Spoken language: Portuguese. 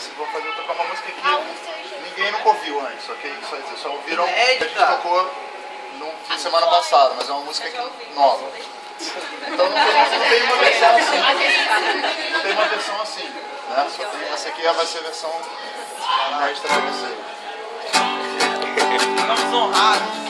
música, vou fazer tocar uma música Ah, que ninguém nunca ouviu antes, ok? Só, só ouviram que a gente tocou no fim de semana passado, mas é uma música que- nova. Então não tem, não tem uma versão assim. Não tem uma versão assim. Né? Só tem, essa aqui vai ser a versão inédita pra vocês. Estamos honrados.